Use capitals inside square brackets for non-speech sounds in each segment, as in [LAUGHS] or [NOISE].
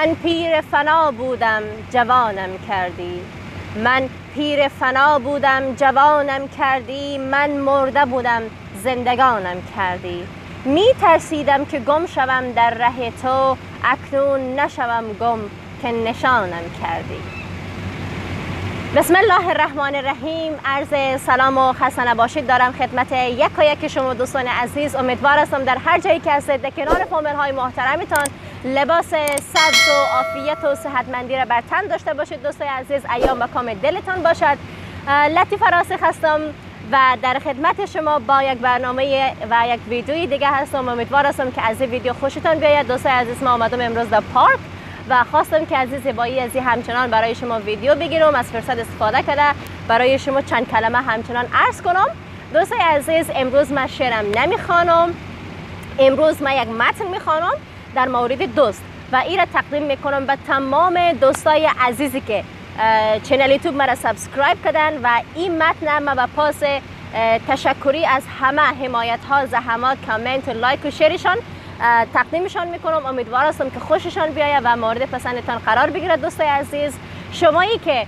من پیر فنا بودم جوانم کردی. من پیر فنا بودم جوانم کردی. من مرده بودم زندگانم کردی. می ترسیدم که گم شوم در ره تو اکنون نشوم گم که نشانم کردی. بسم الله الرحمن الرحیم. عرض سلام و خسته باشید دارم خدمت یک و یک شما دوستان عزیز. امیدوار هستم در هر جایی که هستید در کنار فامیل های محترمتان لباس سبز و عافیت و صحتمندی را بر تن داشته باشید دوستان عزیز. ایام و کام دلتان باشد. لطیفه راسخ هستم و در خدمت شما با یک برنامه و یک ویدیوی دیگه هستم. امیدوار هستم که از این ویدیو خوشتان بیاید. دوستان عزیز ما آمدم امروز در پارک و خواستم که از زیبایی از همچنان برای شما ویدیو بگیرم. از فرصت استفاده کرده برای شما چند کلمه همچنان عرض کنم. دوستای عزیز امروز من شعرم نمی‌خوانم. امروز من یک متن می‌خوانم. در مورد دوست و این را تقدیم می‌کنم به تمام دوستای عزیزی که channel یوتیوب مرا subscribe کردن و این متن من به پاس تشکری از همه حمایت ها زحمات کامنت و like و share شان تقدیمشان می‌کنم. امیدوار هستم که خوششان بیاید و مورد پسندتان قرار بگیره دوستای عزیز. شمایی که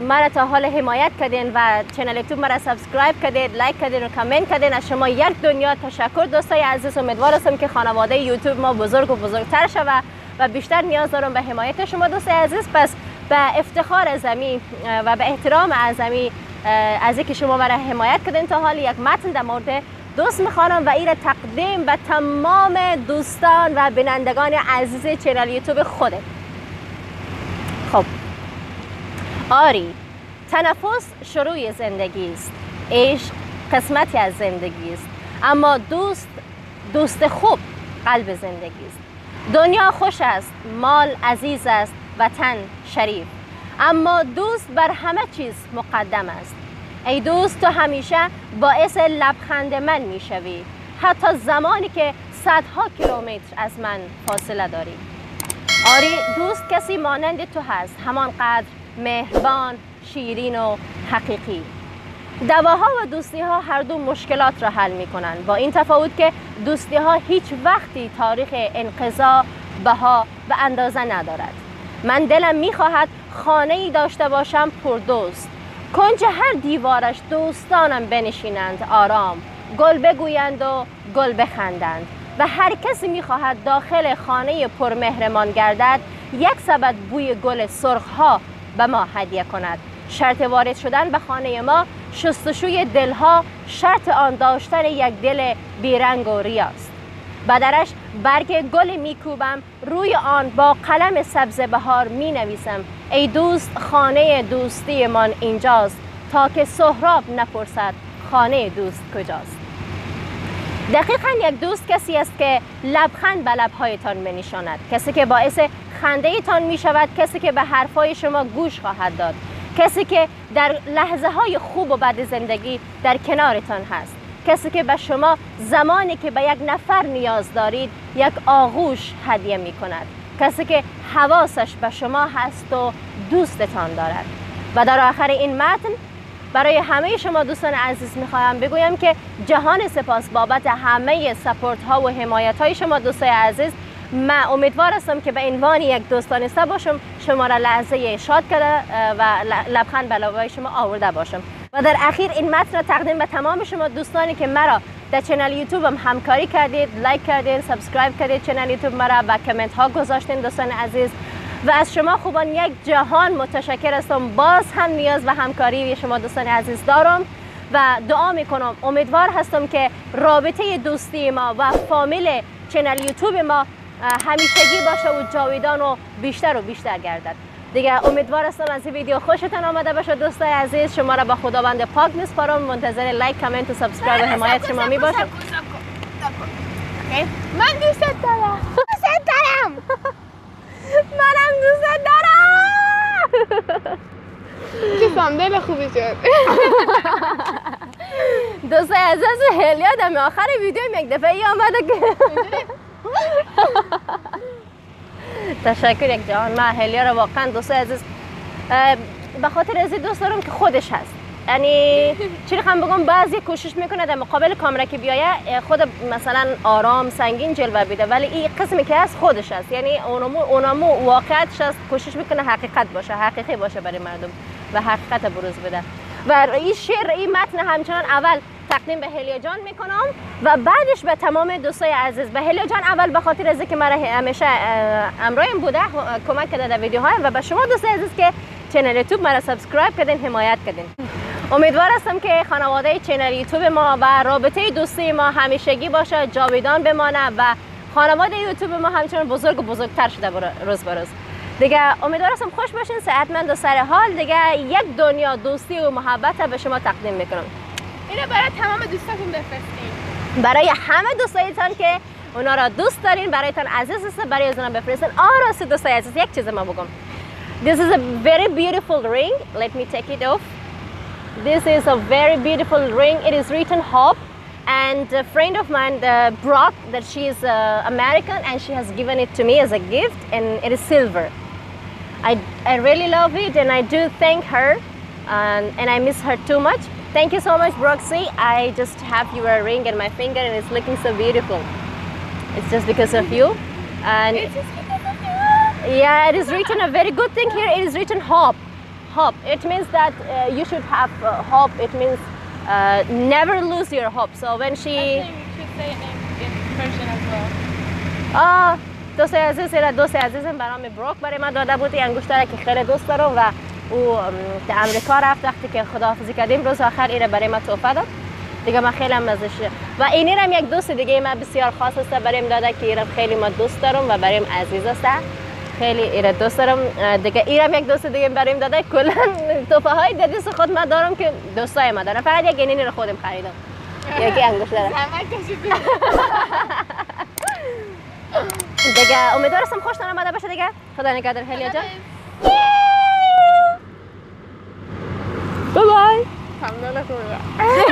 مرا تا حال حمایت کردین و channel یوتیوب مرا subscribe کردید like کردین و کامنت کردین. از شما یک دنیا تشکر. دوستای عزیز امیدوار هستم که خانواده یوتیوب ما بزرگ و بزرگتر شود و بیشتر نیاز دارم به حمایت شما. دوستای عزیز پس به افتخار زمین و به احترام اعظمی از اینکه شما مرا حمایت کردین تا حال یک متن در مورد دوست می‌خوانم و این تقدیم به تمام دوستان و بینندگان عزیز چنل یوتیوب خوده خب. آری تنفس شروع زندگی است عشق قسمتی از زندگی است اما دوست دوست خوب قلب زندگی است. دنیا خوش است مال عزیز است وطن شریف اما دوست بر همه چیز مقدم است. ای دوست تو همیشه باعث لبخند من می‌شوی. حتی زمانی که صدها کیلومتر از من فاصله داری. آری دوست کسی مانند تو هست همانقدر مهربان شیرین و حقیقی. دواها و دوستی ها هر دو مشکلات را حل می کنند با این تفاوت که دوستی ها هیچ وقتی تاریخ انقضا بها و اندازه ندارد. من دلم می خواهد خانه ای داشته باشم پر دوست کنج هر دیوارش دوستانم بنشینند آرام. گل بگویند و گل بخندند. و هر کسی می‌خواهد داخل خانه پرمهرمان گردد یک سبد بوی گل سرخ ها به ما هدیه کند. شرط وارد شدن به خانه ما شستشوی دلها شرط آن داشتن یک دل بیرنگ و ریاست. بدرش برگ گل میکوبم روی آن با قلم سبز بهار می نویسم ای دوست خانه دوستی من اینجاست. تا که سهراب نپرسد خانه دوست کجاست. دقیقا یک دوست کسی است که لبخند به لبهایتان بنشاند کسی که باعث خنده تان می شود کسی که به حرفای شما گوش خواهد داد. کسی که در لحظه های خوب و بد زندگی در کنارتان هست. کسی که به شما زمانی که به یک نفر نیاز دارید یک آغوش هدیه می کند کسی که حواسش به شما هست و دوستتان دارد. و در آخر این متن برای همه شما دوستان عزیز می‌خواهم بگویم که جهان سپاس بابت همه سپورت ها و حمایت های شما دوستان عزیز. من امیدوار هستم که به عنوان یک دوست توانسته باشم شما را لحظه شاد کرده و لبخند به شما آورده باشم. و در اخیر این متن را تقدیم به تمام شما دوستانی که مرا در channel یوتیوب هم همکاری کردید like کردید subscribe کردید channel یوتیوب مرا و کامنت ها گذاشتین دوستان عزیز. و از شما خوبان یک جهان متشکر هستم باز هم نیاز به همکاری شما دوستان عزیز دارم و دعا می‌کنم. امیدوار هستم که رابطه دوستی ما و فامیل channel یوتیوب ما همیشگی باشه و جاویدان و بیشتر و بیشتر گردد. دیگه امیدوار هستم از این ویدیو خوشتون آمده باشه دوستای عزیز. شما را به خداوند پاک میسپارم. منتظر like comment و subscribe و حمایت شما می باشم من دوست دارم. [LAUGHS] دوست دارم. منم دوست دارم. چه فامدل خوبی شد. [LAUGHS] دوستای عزیز هلیا دم آخر ویدیو یک دفعه ای آمده که. تشکر یک جهان من هلیا رو واقعا دوست عزیز به خاطر از دوست دارم که خودش هست. یعنی چی خواهم بگم بعضی کوشش می‌کنه در مقابل کامera که بیایه خود مثلا آرام سنگین جلوه بیده. ولی این قسمی که هست خودش است یعنی اونمو اونمو واقعیتش است کوشش می‌کنه حقیقت باشه حقیقی باشه برای مردم و حقیقت بروز بده. و این شعر این متن همچنان اول تقدیم به هلیا جان می‌کنم و بعدش به تمام دوستای عزیز. به هلیا جان اول به خاطر از که مرا همیشه همرایم بوده کمک کرده در ویدیوهایم و به شما دوستای عزیز که channel یوتیوب مرا subscribe کردین حمایت کردین. امیدوار هستم که خانواده channel یوتیوب ما و رابطه دوستی ما همیشگی باشه جاویدان بمانه و خانواده یوتیوب ما همچنان بزرگ و بزرگتر شده روز به روز. دیگه امیدوار هستم خوش باشین صحتمند و سر حال. دیگه یک دنیا دوستی و محبت به شما تقدیم می‌کنم. اینو برای تمام دوستاتون بفرستین. برای همه دوستایتان که اونا را دوست دارین برایتان عزیز است برای از اونا بفرستین. آراست دوستای عزیز یک چیز ما بگم. This is a very beautiful ring. Let me take it off. This is a very beautiful ring. It is written Hope. And a friend of mine, uh, Brock, that she is uh, American and she has given it to me as a gift and it is silver. I, I really love it and I do thank her and, and I miss her too much. Thank you so much, Broxy. I just have your ring in my finger and it's looking so beautiful. It's just because of you. And It's just because of you. yeah, it is written a very good thing here. It is written hope. Hope. It means that uh, you should have uh, hope. It means uh, never lose your hope. So when she I think we should say it in, in Persian as well. آه دوست عزیز ایره دوست عزیزم برام بروک برای من داده بود انگشتره که خیلی دوست دارم و او به امریکا رفت وقتی که خداحافظی کردیم روز آخر ایره برای من تحفه داد دیگه من خیلی هم ازش و اینی هم یک دوست دیگه من بسیار خاص است برایم داده که ایرم خیلی ما دوست دارم و برایم عزیز است خیلی ایره. دوست دارم دیگه ایرم یک دوست دیگه برایم داده. کلا تحفه های ددیس خود من دارم که دوستای ما دارم فقط یک اینی رو خودم خریدم. یکی زحمت کشیدیم. [LAUGHS] دیگه امیدوارم خوشتان آمده باشه دیگه. خدا نگهدار. هلیا جان. بای بای [LAUGHS]